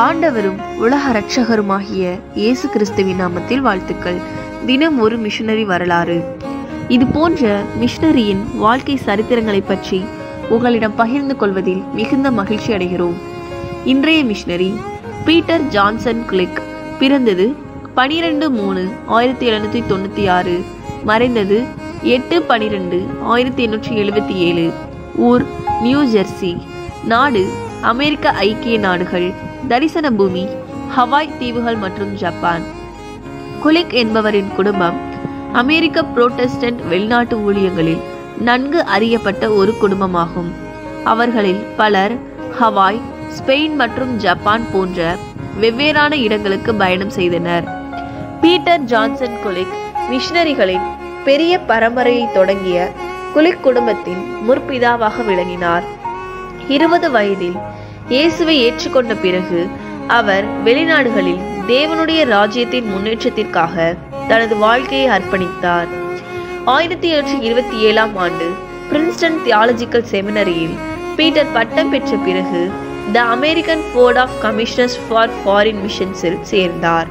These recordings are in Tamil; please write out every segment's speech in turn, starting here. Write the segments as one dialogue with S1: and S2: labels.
S1: ஆண்டவரும் உலக இரட்சகருமாகிய இயேசு கிறிஸ்துவின் நாமத்தில் வாழ்த்துக்கள். தினம் ஒரு மிஷனரி வரலாறு. இது போன்ற மிஷனரியின் வாழ்க்கை சரித்திரங்களை பற்றி உங்களிடம் பகிர்ந்து கொள்வதில் மிகுந்த மகிழ்ச்சி அடைகிறோம். இன்றைய மிஷனரி பீட்டர் ஜான்சன் கிளிக். பிறந்தது பனிரெண்டு மூணு ஆயிரத்தி எழுநூற்றி தொண்ணூற்றி ஆறு. மறைந்தது எட்டு பனிரெண்டு ஆயிரத்தி எண்ணூற்றி எழுபத்தி ஏழு. ஊர் நியூ ஜெர்சி. நாடு அமெரிக்க ஐக்கிய நாடுகள். தரிசன பூமி ஹவாய் தீவுகள் மற்றும் ஜப்பான். குலிக் என்பவரின் குடும்பம் அமெரிக்க புரோட்டஸ்டன்ட் வெளிநாட்டு ஊழியங்களில் நன்கு அறியப்பட்ட ஒரு குடும்பமாகும். அவர்களில் பலர் ஹவாய் ஸ்பெயின் மற்றும் ஜப்பான் போன்ற வெவ்வேறான இடங்களுக்கு பயணம் செய்தனர். பீட்டர் ஜான்சன் குலிக் மிஷனரிகளின் பெரிய பரம்பரையை தொடங்கிய குலிக் குடும்பத்தின் முற்பிதாவாக விளங்கினார். இருபது வயதில் இயேசுவை ஏற்றுக்கொண்ட பிறகு அவர் வெளிநாடுகளில் தேவனுடைய ராஜ்யத்தின் முன்னேற்றத்திற்காக தனது வாழ்க்கையை அர்ப்பணித்தார். ஆயிரத்தி எழுநூற்றி இருபத்தி ஏழாம் ஆண்டு பிரின்ஸ்டன் தியாலஜிக்கல் செமினரியில் பீட்டர் பட்டம் பெற்ற பிறகு the American board of commissioners for foreign மிஷன்ஸில் சேர்ந்தார்.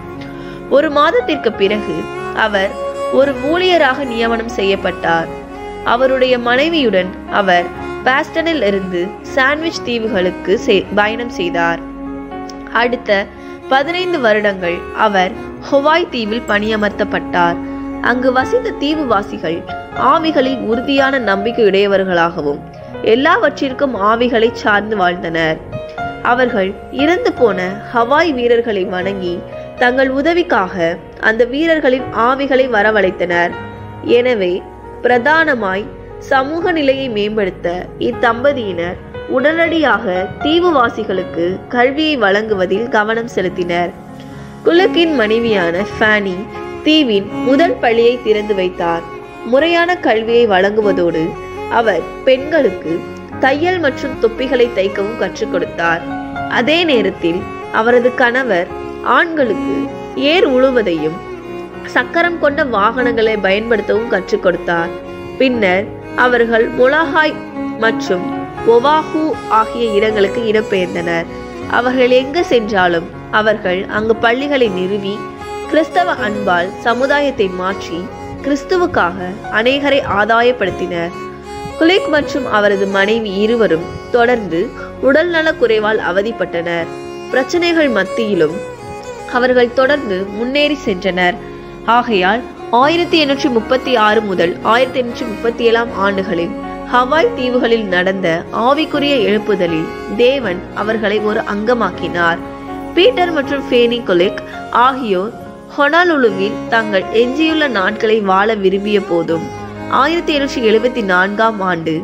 S1: ஒரு மாதத்திற்கு பிறகு அவர் ஒரு ஊழியராக நியமனம் செய்யப்பட்டார். அவருடைய மனைவியுடன் அவர் பாஸ்டனில் இருந்து சாண்ட்விச் தீவுகளுக்கு பயணம் செய்தார். அடுத்த பதினைந்து வருடங்கள் அவர் ஹொவாய் தீவில் பணியமர்த்தப்பட்டார். அங்கு வசித்த தீவுவாசிகள் ஆவிகளில் உறுதியான நம்பிக்கையுடையவர்களாகவும் எல்லாவற்றிற்கும் ஆவிகளை சார்ந்து வாழ்ந்தனர். அவர்கள் இறந்து போன ஹவாய் வீரர்களை வணங்கி தங்கள் உதவிக்காக அந்த வீரர்களின் ஆவிகளை வரவழைத்தனர். எனவே பிரதானமாய் சமூக நிலையை மேம்படுத்த இத்தம்பதியினர் உடனடியாக தீவுவாசிகளுக்கு கல்வியை வழங்குவதில் கவனம் செலுத்தினர். குலக்கின் மனைவியான ஃபேனி தீவின் முதல் பள்ளியை திறந்து வைத்தார். முறையான கல்வியை வழங்குவதோடு அவர் பெண்களுக்கு தையல் மற்றும் தொப்பிகளை தைக்கவும் கற்றுக் கொடுத்தார். அதே நேரத்தில் அவரது கணவர் ஆண்களுக்கு ஏர் உழுவதையும் சக்கரம் கொண்ட வாகனங்களை பயன்படுத்தவும் கற்றுக் கொடுத்தார். பின்னர் அவர்கள் மொலாஹாய் மற்றும் ஒவாஹூ ஆகிய இடங்களுக்கு இடம்பெயர்ந்தனர். அவர்கள் எங்கு சென்றாலும் அவர்கள் அங்கு பள்ளிகளை நிறுவி கிறிஸ்தவ அன்பால் சமுதாயத்தை மாற்றி கிறிஸ்துவுக்காக அநேகரை ஆதாயப்படுத்தினர். குலிக் மற்றும் அவரது மனைவி இருவரும் தொடர்ந்து உடல்நல குறைவால் அவதிப்பட்டனர். பிரச்சனைகள் மத்தியிலும் அவர்கள் தொடர்ந்து முன்னேறி சென்றனர். ஆகையால் ஆயிரத்தி எண்ணூற்றி முப்பத்தி ஆறு முதல் ஆயிரத்தி எண்ணூற்றி முப்பத்தி ஏழாம் ஆண்டுகளில் ஹவாய் தீவுகளில் நடந்த ஆவிக்குரிய எழுப்புதலில் தேவன் அவர்களை ஒரு அங்கமாக்கினார். பீட்டர் மற்றும் ஃபேனி கொலிக் ஆகியோர் ஹொனாலுலுவில் தங்கள் எஞ்சியுள்ள நாட்களை வாழ விரும்பிய போதும் ஆயிரத்தி எழுநூற்றி எழுபத்தி நான்காம் ஆண்டு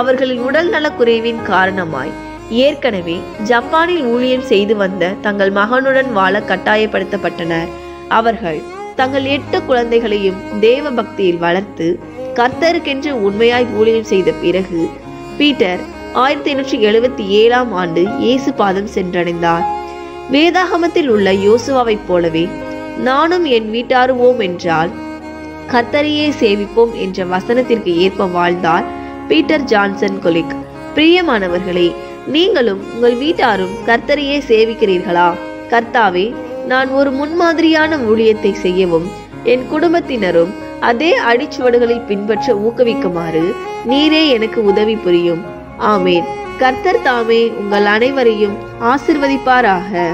S1: அவர்களின் உடல் நலக்குறைவின் காரணமாய் ஏற்கனவே ஜப்பானில் ஊழியம் செய்து வந்த தங்கள் மகனுடன் வாழ கட்டாயப்படுத்தப்பட்டனர். அவர்கள் தங்கள் எட்டு குழந்தைகளையும் தேவ பக்தியில் வளர்த்து கர்த்தருக்கென்று உண்மையாய் ஊழியம் செய்த பிறகு பீட்டர் ஆயிரத்தி எண்ணூற்றி எழுபத்தி ஏழாம் ஆண்டு இயேசு பாதம் சென்றடைந்தார். வேதாகமத்தில் உள்ள யோசுவாவைப் போலவே நானும் என் வீட்டாருவோம் என்றால் கர்த்தரையே சேவிப்போம் என்ற வசனத்திற்கு ஏற்ப வாழ்ந்தார் பீட்டர் ஜான்சன் கொலிக். பிரியமானவர்களே நீங்களும் உங்கள் வீட்டாரும் கர்த்தரையே சேவிக்கிறீர்களா? கர்த்தாவே நான் ஒரு முன்மாதிரியான ஊழியத்தை செய்யவும் என் குடும்பத்தினரும் அதே அடிச்சுவடுகளை பின்பற்ற ஊக்குவிக்குமாறு நீரே எனக்கு உதவி புரியும். ஆமேன். கர்த்தர் தாமே உங்கள் அனைவரையும் ஆசிர்வதிப்பாராக.